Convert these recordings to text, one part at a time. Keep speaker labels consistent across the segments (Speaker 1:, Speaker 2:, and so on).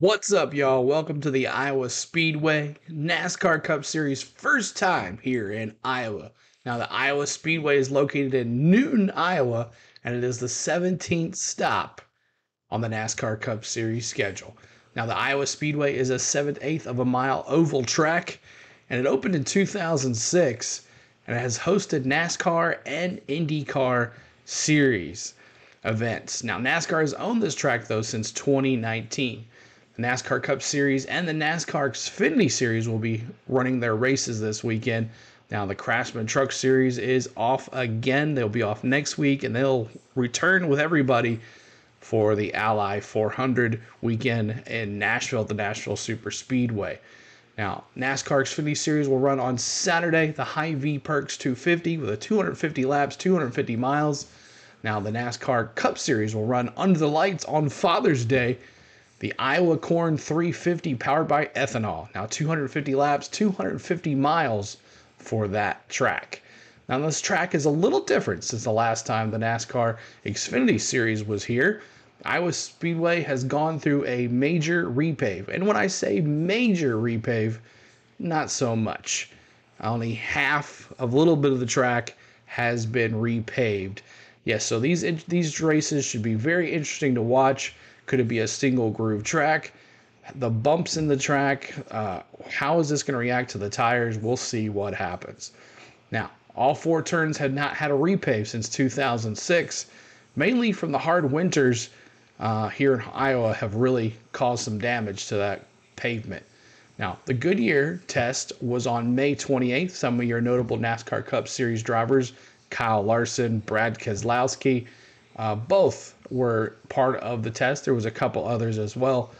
Speaker 1: What's up, y'all? Welcome to the Iowa Speedway NASCAR Cup Series first time here in Iowa. Now, the Iowa Speedway is located in Newton, Iowa, and it is the 17th stop on the NASCAR Cup Series schedule. Now, the Iowa Speedway is a 7th eighth of a mile oval track, and it opened in 2006, and it has hosted NASCAR and IndyCar series events. Now, NASCAR has owned this track though since 2019. The NASCAR Cup Series and the NASCAR Xfinity Series will be running their races this weekend. Now, the Craftsman Truck Series is off again. They'll be off next week and they'll return with everybody for the Ally 400 weekend in Nashville at the Nashville Super Speedway. Now, NASCAR Xfinity Series will run on Saturday, the Hy-Vee Perks 250 with a 250 laps, 250 miles. Now, the NASCAR Cup Series will run under the lights on Father's Day the Iowa Corn 350 powered by ethanol. Now 250 laps, 250 miles for that track. Now this track is a little different since the last time the NASCAR Xfinity Series was here. Iowa Speedway has gone through a major repave. And when I say major repave, not so much. Only half of a little bit of the track has been repaved. Yes, so these these races should be very interesting to watch. Could it be a single groove track? The bumps in the track, uh, how is this going to react to the tires? We'll see what happens. Now, all four turns had not had a repave since 2006, mainly from the hard winters uh, here in Iowa have really caused some damage to that pavement. Now, the Goodyear test was on May 28th. Some of your notable NASCAR Cup Series drivers, Kyle Larson, Brad Keselowski, uh, both were part of the test. There was a couple others as well,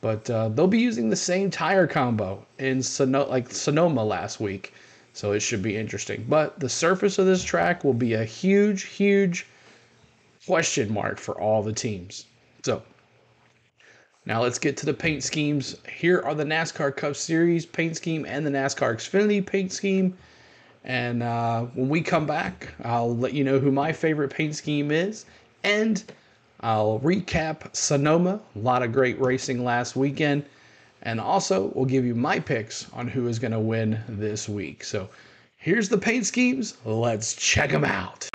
Speaker 1: but uh, they'll be using the same tire combo in Sono- like Sonoma last week, so it should be interesting. But the surface of this track will be a huge, huge question mark for all the teams. So now let's get to the paint schemes. Here are the NASCAR Cup Series paint scheme and the NASCAR Xfinity paint scheme. And uh, when we come back, I'll let you know who my favorite paint scheme is and I'll recap Sonoma, a lot of great racing last weekend, and also we'll give you my picks on who is going to win this week. So here's the paint schemes. Let's check them out.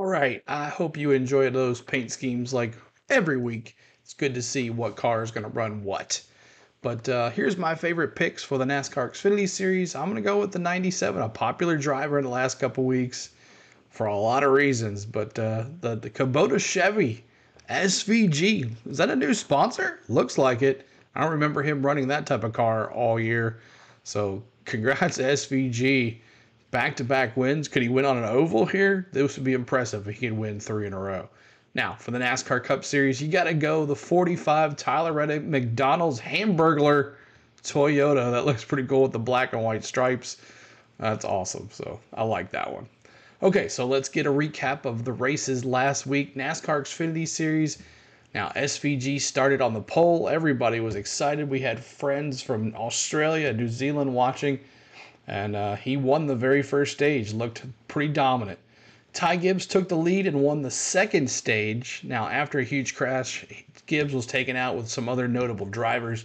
Speaker 1: Right. I hope you enjoy those paint schemes like every week. It's good to see what car is going to run what. But uh, here's my favorite picks for the NASCAR Xfinity Series. I'm going to go with the 97, a popular driver in the last couple weeks for a lot of reasons. But uh, the, the Kubota Chevy SVG, is that a new sponsor? Looks like it. I don't remember him running that type of car all year. So congrats SVG. Back to back wins. Could he win on an oval here? This would be impressive if he could win three in a row. Now, for the NASCAR Cup Series, you got to go the 45 Tyler Reddick McDonald's Hamburglar Toyota. That looks pretty cool with the black and white stripes. That's awesome. So I like that one. Okay, so let's get a recap of the races last week. NASCAR Xfinity Series. Now, SVG started on the pole. Everybody was excited. We had friends from Australia, New Zealand watching, and uh, he won the very first stage. Looked pretty dominant. Ty Gibbs took the lead and won the second stage. Now, after a huge crash, Gibbs was taken out with some other notable drivers,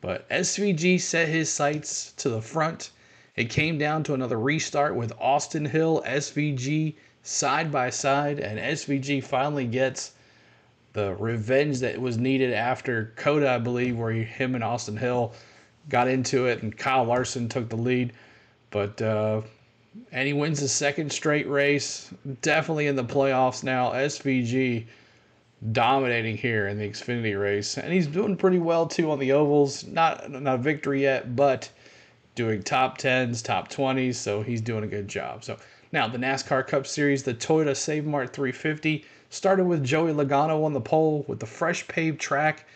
Speaker 1: but SVG set his sights to the front it came down to another restart with Austin Hill, SVG side by side, and SVG finally gets the revenge that was needed after COTA, I believe, where he, him and Austin Hill got into it, and Kyle Larson took the lead. But uh, and he wins the second straight race. Definitely in the playoffs now. SVG dominating here in the Xfinity race, and he's doing pretty well too on the ovals. Not not a victory yet, but doing top 10s, top 20s, so he's doing a good job. So now the NASCAR Cup Series, the Toyota Save Mart 350 started with Joey Logano on the pole with the fresh paved track.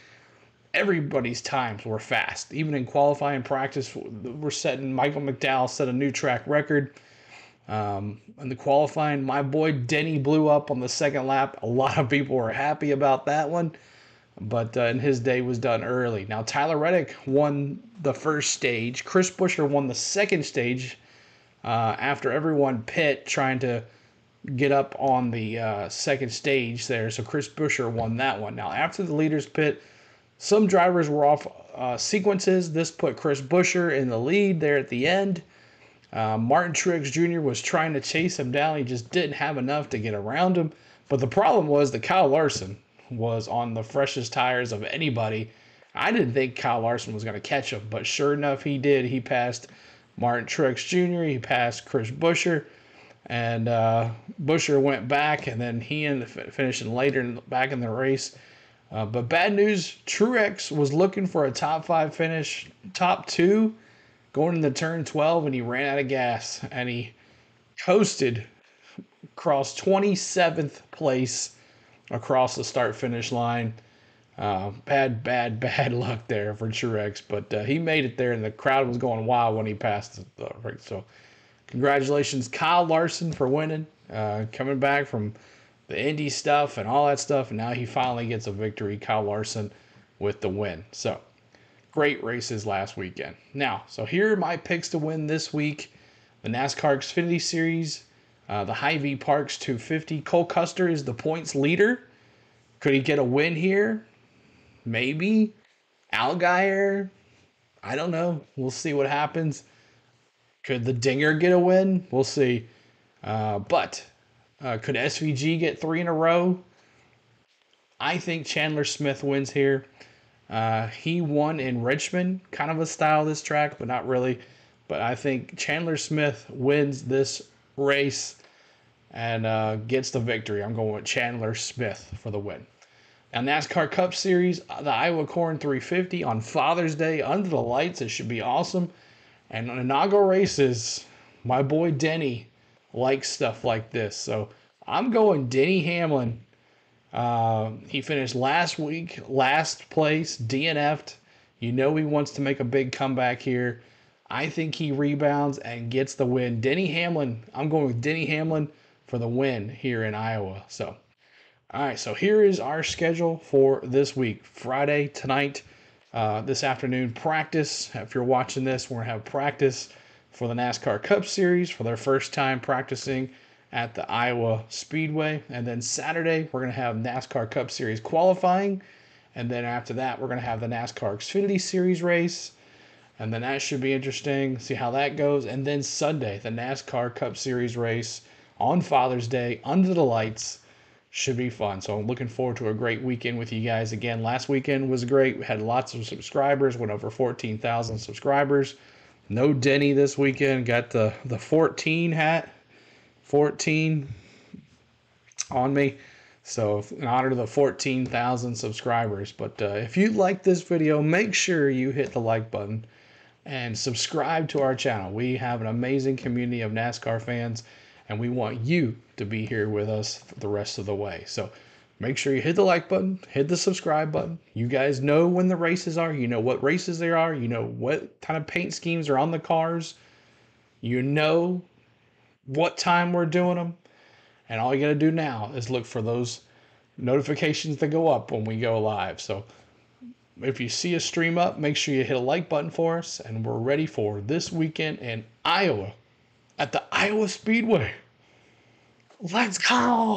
Speaker 1: Everybody's times were fast. Even in qualifying practice, we're setting Michael McDowell set a new track record. Um, in the qualifying, my boy Denny blew up on the second lap. A lot of people were happy about that one but uh, and his day was done early. Now Tyler Reddick won the first stage. Chris Buescher won the second stage uh, after everyone pit trying to get up on the uh, second stage there. So Chris Buescher won that one. Now after the leaders pit, some drivers were off uh, sequences. This put Chris Buescher in the lead there at the end. Uh, Martin Truex Jr. was trying to chase him down. He just didn't have enough to get around him. But the problem was that Kyle Larson was on the freshest tires of anybody. I didn't think Kyle Larson was going to catch him, but sure enough, he did. He passed Martin Truex Jr., he passed Chris Buescher, and uh, Buescher went back, and then he ended up finishing later back in the race. Uh, but bad news Truex was looking for a top five finish, top two, going into turn 12, and he ran out of gas and he coasted across 27th place across the start finish line. Uh, bad, bad, bad luck there for Truex, but uh, he made it there, and the crowd was going wild when he passed the. So, congratulations, Kyle Larson, for winning, uh, coming back from the Indy stuff and all that stuff, and now he finally gets a victory. Kyle Larson with the win. So, great races last weekend. Now, so here are my picks to win this week: the NASCAR Xfinity Series, uh, the Hy-Vee Parks 250. Cole Custer is the points leader. Could he get a win here? Maybe. Allgaier? I don't know. We'll see what happens. Could the Dinger get a win? We'll see. Uh, but uh, could SVG get three in a row? I think Chandler Smith wins here. Uh, he won in Richmond, kind of a style this track, but not really. But I think Chandler Smith wins this race and uh, gets the victory. I'm going with Chandler Smith for the win. Now, NASCAR Cup Series, uh, the Iowa Corn 350 on Father's Day under the lights. It should be awesome. And on inaugural races, my boy Denny likes stuff like this. So I'm going Denny Hamlin. Uh, he finished last week, last place, DNF'd. You know he wants to make a big comeback here. I think he rebounds and gets the win. Denny Hamlin, I'm going with Denny Hamlin for the win here in Iowa. So, all right, so here is our schedule for this week. Friday, tonight, uh, this afternoon, practice. If you're watching this, we're going to have practice for the NASCAR Cup Series for their first time practicing at the Iowa Speedway. And then Saturday, we're going to have NASCAR Cup Series qualifying. And then after that, we're going to have the NASCAR Xfinity Series race and then that should be interesting. See how that goes. And then Sunday, the NASCAR Cup Series race on Father's Day under the lights. Should be fun. So I'm looking forward to a great weekend with you guys again. Last weekend was great. We had lots of subscribers, went over 14,000 subscribers. No Denny this weekend. Got the, the 14 hat. 14 on me. So in honor to the 14,000 subscribers. But uh, if you like this video, make sure you hit the like button and subscribe to our channel. We have an amazing community of NASCAR fans and we want you to be here with us the rest of the way. So make sure you hit the like button, hit the subscribe button. You guys know when the races are, you know what races there are, you know what kind of paint schemes are on the cars, you know what time we're doing them. And all you got to do now is look for those notifications that go up when we go live. So if you see a stream up, make sure you hit a like button for us. And we're ready for this weekend in Iowa at the Iowa Speedway. Let's go!